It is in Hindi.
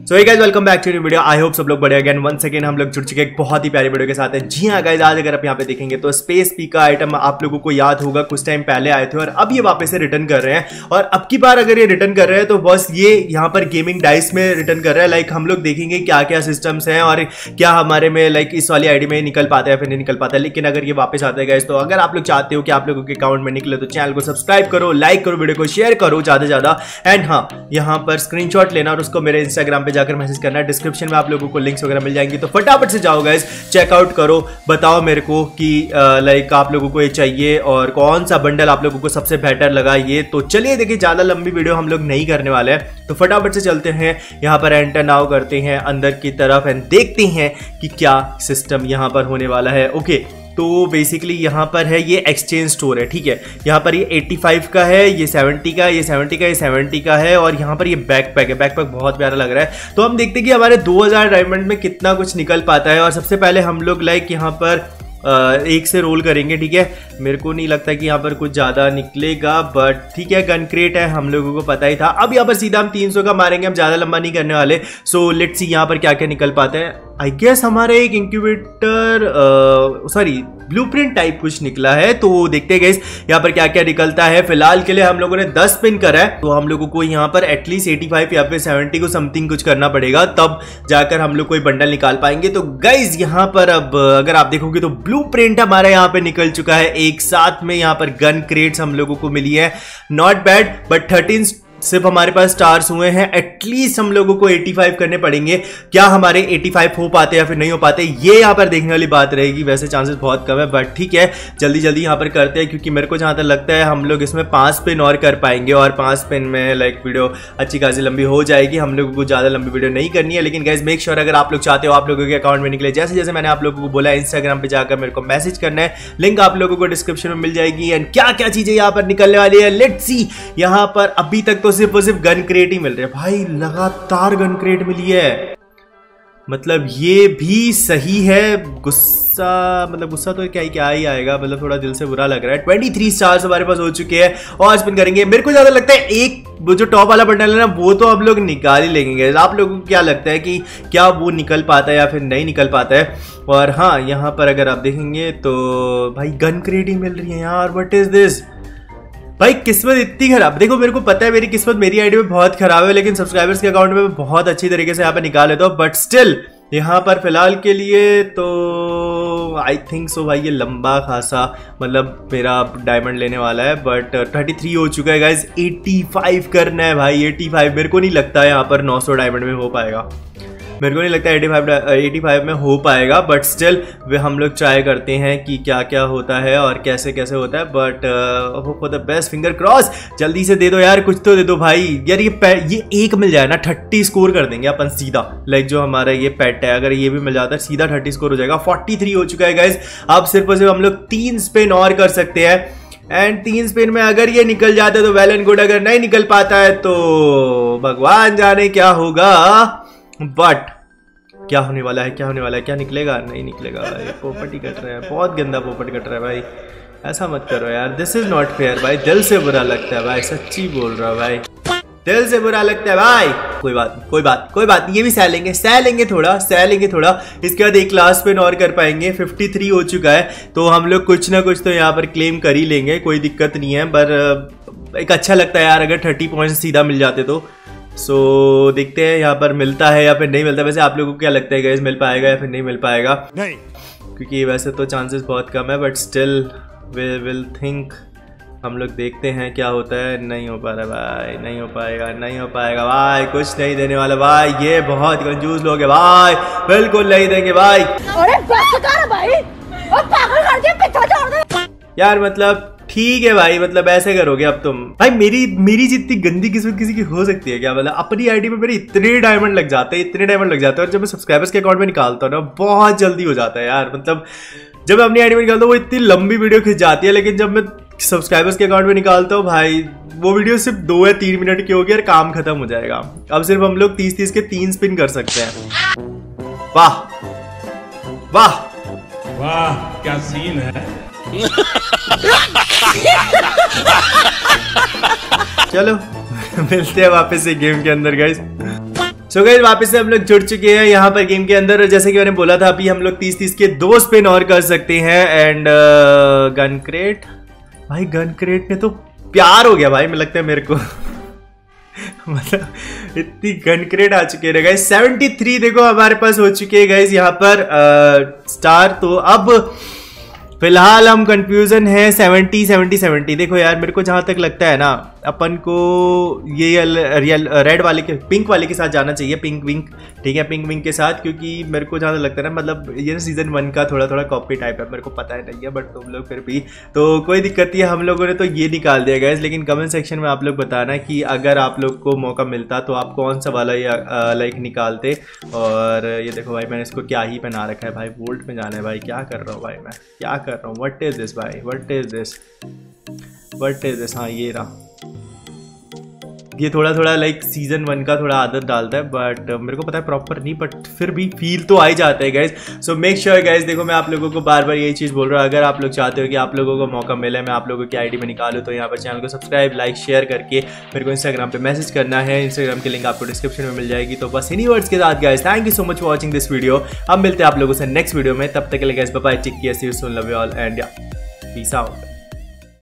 So guys welcome back to new video I hope सब लोग बढ़िया। अगेन वन सेकेंड हम लोग जुड़ चुके एक बहुत ही प्यारे वीडियो के साथ। है जी हाँ गाइस आज अगर आप यहाँ पे देखेंगे तो स्पेस पी का आइटम आप लोगों को याद होगा, कुछ टाइम पहले आए थे और अब ये वापस से रिटर्न कर रहे हैं। और अब की बार अगर ये रिटर्न कर रहे हैं तो बस ये यहाँ पर गेमिंग डाइस में रिटर्न कर रहे हैं। लाइक हम लोग देखेंगे क्या क्या सिस्टम्स हैं और क्या हमारे में लाइक इस वाली आईडी में निकल पाते हैं फिर नहीं निकल पाता है। लेकिन अगर ये वापस आते हैं तो अगर आप लोग चाहते हो कि आप लोगों के अकाउंट में निकले तो चैनल को सब्सक्राइब करो लाइक करो वीडियो को शेयर करो ज़्यादा से ज़्यादा। एंड हाँ यहाँ पर स्क्रीनशॉट लेना और उसको मेरे इंस्टाग्राम पे जाकर मैसेज करना है। डिस्क्रिप्शन में आप लोगों को लिंक्स वगैरह मिल जाएँगी। तो फटाफट से जाओ गाइज़ चेकआउट करो। बताओ मेरे को कि लाइक आप लोगों को ये चाहिए और कौन सा बंडल आप लोगों को सबसे बेटर लगा ये। तो चलिए देखिए, ज़्यादा लंबी वीडियो हम लोग नहीं करने वाले हैं। तो फटाफट से चलते हैं। यहाँ पर एंटर नाउ करते हैं, अंदर की तरफ़ एंड देखते हैं कि क्या सिस्टम यहाँ पर होने वाला है। ओके तो बेसिकली यहाँ पर है ये एक्सचेंज स्टोर है, ठीक है? यहाँ पर ये 85 का है, ये 70 का, ये 70 का, ये 70 का है और यहाँ पर ये बैक पैक है। बैक पैक बहुत प्यारा लग रहा है। तो हम देखते हैं कि हमारे 2000 डायमंड में कितना कुछ निकल पाता है और सबसे पहले हम लोग लाइक यहाँ पर एक से रोल करेंगे, ठीक है? मेरे को नहीं लगता कि यहाँ पर कुछ ज़्यादा निकलेगा बट ठीक है कंक्रीट है, हम लोगों को पता ही था। अब यहाँ पर सीधा हम 300 का मारेंगे, हम ज़्यादा लंबा नहीं करने वाले। सो लेट्स सी यहाँ पर क्या क्या निकल पाते हैं। आई गेस हमारे एक इंक्यूबेटर सॉरी ब्लूप्रिंट टाइप कुछ निकला है तो देखते गए यहाँ पर क्या क्या निकलता है। फ़िलहाल के लिए हम लोगों ने 10 पिन करा है तो हम लोगों को यहाँ पर एटलीस्ट 85 या फिर 70 को समथिंग कुछ करना पड़ेगा। तब जाकर हम लोग कोई बंडल निकाल पाएँगे। तो गाइज़ यहाँ पर अब, अगर आप देखोगे तो ब्लू हमारा यहाँ पे निकल चुका है। एक साथ में यहाँ पर गन क्रेट्स हम लोगों को मिली है। नॉट बैड बट थर्टीन सिर्फ़ हमारे पास स्टार्स हुए हैं एटलीस्ट हम लोगों को 85 करने पड़ेंगे। क्या हमारे 85 हो पाते या फिर नहीं हो पाते, ये यहाँ पर देखने वाली बात रहेगी। वैसे चांसेस बहुत कम है बट ठीक है जल्दी जल्दी यहाँ पर करते हैं, क्योंकि मेरे को जहाँ तक लगता है हम लोग इसमें पाँच पिन और कर पाएँगे, और पाँच पिन में लाइक वीडियो अच्छी खासी लंबी हो जाएगी। हम लोगों को ज़्यादा लंबी वीडियो नहीं करनी है, लेकिन गैस मेक श्योर अगर आप लोग चाहते हो आप लोगों के अकाउंट में निकले जैसे जैसे मैंने आप लोगों को बोला इंस्टाग्राम पर जाकर मेरे को मैसेज करना है। लिंक आप लोगों को डिस्क्रिप्शन में मिल जाएगी। एंड क्या क्या चीज़ें यहाँ पर निकलने वाली है? लेट सी यहाँ पर अभी तक तो सिर्फ़ और सिर्फ़ गन क्रेट ही मिल रहे भाई, लगातार गन क्रेट मिली है। मतलब ये भी सही है। गुस्सा मतलब गुस्सा तो क्या ही क्या ही आएगा। मतलब थोड़ा दिल से बुरा लग रहा है। ट्वेंटी थ्री स्टार्स हमारे पास हो चुके हैं और स्पिन करेंगे। मेरे को ज़्यादा लगता है एक वो जो टॉप वाला बंडल है ना, वो तो हम लोग निकाल ही लेंगे आप लोगों को क्या लगता है कि क्या वो निकल पाता है या फिर नहीं निकल पाता है? और हाँ यहाँ पर अगर आप देखेंगे तो भाई गन क्रेट ही मिल रही है यार। वट इज़ दिस भाई, किस्मत इतनी खराब। देखो, मेरे को पता है, मेरी किस्मत मेरी आईडी में बहुत खराब है, लेकिन सब्सक्राइबर्स के अकाउंट में बहुत अच्छी तरीके से यहाँ पे निकाल लेता हूँ बट स्टिल यहाँ पर फ़िलहाल के लिए तो आई थिंक सो भाई, ये लंबा खासा मतलब मेरा डायमंड लेने वाला है। बट थर्टी थ्री हो चुका है गाइज़ एट्टी फाइव करना है भाई एट्टी फाइव मेरे को नहीं लगता है यहाँ पर नौ सौ डायमंड में हो पाएगा। मेरे को नहीं लगता एटी फाइव एटी फाइव में हो पाएगा बट स्टिल वे हम लोग ट्राई करते हैं कि क्या क्या होता है और कैसे कैसे होता है but hope for the best finger cross जल्दी से दे दो यार, कुछ तो दे दो भाई. यार, ये ये एक मिल जाए ना थर्टी स्कोर कर देंगे अपन सीधा. लाइक जो हमारा ये पेट है, अगर ये भी मिल जाता है, सीधा थर्टी स्कोर हो जाएगा. फोर्टी थ्री हो चुका है गाइज़ अब सिर्फ़ और सिर्फ़ हम लोग तीन स्पिन और कर सकते हैं. एंड तीन स्पिन में अगर ये निकल जाता है तो वेल एंड गुड अगर नहीं निकल पाता है तो भगवान जाने क्या होगा. बट क्या होने वाला है, क्या होने वाला है, क्या निकलेगा? नहीं निकलेगा भाई, पोपट ही कट रहा है, बहुत गंदा पोपट कट रहा है भाई। ऐसा मत करो यार दिस इज़ नॉट फेयर भाई, दिल से बुरा लगता है भाई, सच्ची बोल रहा भाई। दिल से बुरा लगता है भाई। कोई बात कोई बात कोई बात ये भी सह लेंगे सह लेंगे थोड़ा, सह लेंगे थोड़ा। इसके बाद एक क्लास पे और कर पाएँगे 53 हो चुका है तो हम लोग कुछ ना कुछ तो यहाँ पर क्लेम कर ही लेंगे, कोई दिक्कत नहीं है, पर एक अच्छा लगता है यार, अगर 30 पॉइंट सीधा मिल जाते तो। सो so, देखते हैं यहाँ पर मिलता है या फिर नहीं मिलता। वैसे आप लोगों को क्या लगता है गैस मिल पाएगा या फिर नहीं मिल पाएगा? नहीं। क्योंकि वैसे तो चांसेस बहुत कम है but still we will think हम लोग देखते हैं क्या होता है। नहीं हो पा रहा भाई नहीं हो पाएगा नहीं हो पाएगा भाई। कुछ नहीं देने वाला भाई ये बहुत कंजूस लोग है भाई। बिल्कुल नहीं देंगे भाई। अरे भाई। पागल यार मतलब ठीक है भाई मतलब ऐसे करोगे अब तुम। भाई, मेरी मेरी जितनी गंदी किस्मत किसी की हो सकती है क्या? मतलब अपनी आईडी में मेरे इतने डायमंड लग जाते हैं, इतने डायमंड लग जाते हैं, और जब मैं सब्सक्राइबर्स के अकाउंट में निकालता हूँ ना, बहुत जल्दी हो जाता है यार। मतलब जब मैं अपनी आईडी में निकालता हूँ, वो इतनी लंबी वीडियो खिंच जाती है, लेकिन जब मैं सब्सक्राइबर्स के अकाउंट में निकालता हूँ, भाई, वो वीडियो सिर्फ़ दो या तीन मिनट की होगी और काम खत्म हो जाएगा। अब सिर्फ़ हम लोग तीस तीस के तीन स्पिन कर सकते हैं। वाह वाह। वाह, क्या सीन है? चलो मिलते हैं वापस से गेम के अंदर गाइस सो so गई वापस से हम लोग जुड़ चुके हैं यहाँ पर गेम के अंदर और जैसे कि मैंने बोला था अभी हम लोग तीस तीस के दो स्पिन और कर सकते हैं एंड गन क्रेट भाई गन क्रेट में तो प्यार हो गया भाई मैं लगता है मेरे को। मतलब इतनी गन क्रेट आ चुके हैं गाइस 73 देखो हमारे पास हो चुके हैं गाइस यहाँ पर आ, स्टार तो अब फ़िलहाल हम कंफ्यूजन है 70 70 70 देखो यार, मेरे को जहाँ तक लगता है ना अपन को ये रियल रेड वाले के पिंक वाले के साथ जाना चाहिए पिंक विंक ठीक है पिंक विंक के साथ, क्योंकि मेरे को जहाँ लगता है ना मतलब ये ना सीज़न वन का थोड़ा थोड़ा कॉपी टाइप है, मेरे को पता है नहीं है बट तुम लोग फिर भी। तो कोई दिक्कत नहीं है, हम लोगों ने तो ये निकाल दिया गया लेकिन कमेंट सेक्शन में आप लोग बताना कि अगर आप लोग को मौका मिलता तो आप कौन सा वाला ये लाइक निकालते? और ये देखो भाई, मैंने इसको क्या ही पहना रखा है, भाई वोल्ट में जाना है, भाई, क्या कर रहा हूँ भाई मैं? क्या कर रहा हूँ? वट इज़ दिस भाई? What is this what is this हाँ ये रहा। ये थोड़ा थोड़ा लाइक सीज़न वन का थोड़ा आदत डालता है बट uh, मेरे को पता है प्रॉपर नहीं बट फिर भी फील तो आ ही जाता है guys so make sure guys देखो मैं आप लोगों को बार बार यही चीज़ बोल रहा हूँ अगर आप लोग चाहते हो कि आप लोगों को मौका मिले मैं आप लोगों की आईडी में निकालूँ तो यहाँ पर चैनल को सब्सक्राइब लाइक शेयर करके मेरे को इंस्टाग्राम पर मैसेज करना है. इंस्टाग्राम की लिंक आपको डिस्क्रिप्शन में मिल जाएगी. तो बस इन्हीं वर्ड्स के साथ guys thank you so much watching this video अब मिलते हैं आप लोगों से नेक्स्ट वीडियो में. तब तक के लिए guys bye take see soon love you all and या पीस आउट